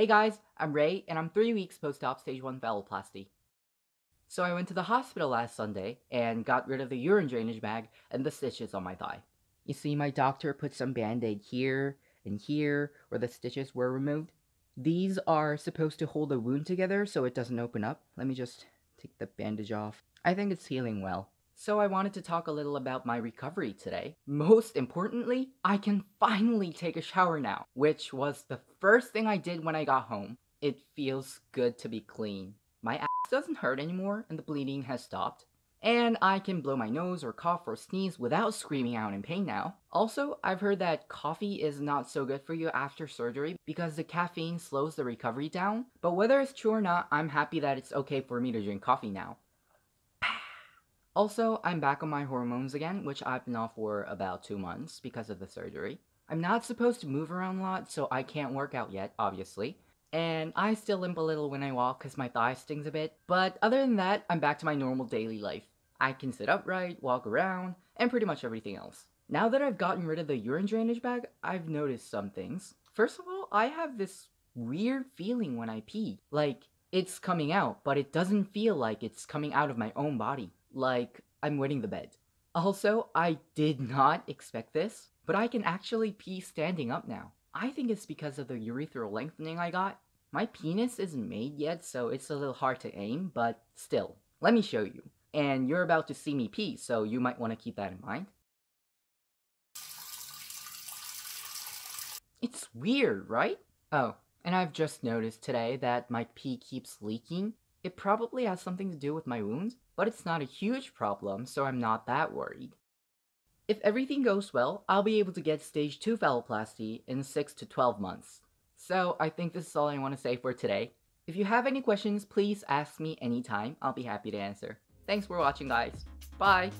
Hey guys, I'm Ray, and I'm 3 weeks post-op stage 1 phalloplasty. So I went to the hospital last Sunday, and got rid of the urine drainage bag and the stitches on my thigh. You see, my doctor put some band-aid here and here, where the stitches were removed. These are supposed to hold the wound together so it doesn't open up. Let me just take the bandage off. I think it's healing well. So I wanted to talk a little about my recovery today. Most importantly, I can finally take a shower now, which was the first thing I did when I got home. It feels good to be clean. My ass doesn't hurt anymore and the bleeding has stopped. And I can blow my nose or cough or sneeze without screaming out in pain now. Also, I've heard that coffee is not so good for you after surgery because the caffeine slows the recovery down. But whether it's true or not, I'm happy that it's okay for me to drink coffee now. Also, I'm back on my hormones again, which I've been off for about two months because of the surgery. I'm not supposed to move around a lot, so I can't work out yet, obviously. And I still limp a little when I walk because my thigh stings a bit, but other than that, I'm back to my normal daily life. I can sit upright, walk around, and pretty much everything else. Now that I've gotten rid of the urine drainage bag, I've noticed some things. First of all, I have this weird feeling when I pee. Like, it's coming out, but it doesn't feel like it's coming out of my own body like I'm winning the bet. Also, I did not expect this, but I can actually pee standing up now. I think it's because of the urethral lengthening I got. My penis isn't made yet, so it's a little hard to aim, but still. Let me show you. And you're about to see me pee, so you might want to keep that in mind. It's weird, right? Oh, and I've just noticed today that my pee keeps leaking. It probably has something to do with my wounds, but it's not a huge problem, so I'm not that worried. If everything goes well, I'll be able to get stage 2 phalloplasty in 6 to 12 months. So I think this is all I want to say for today. If you have any questions, please ask me anytime. I'll be happy to answer. Thanks for watching guys. Bye!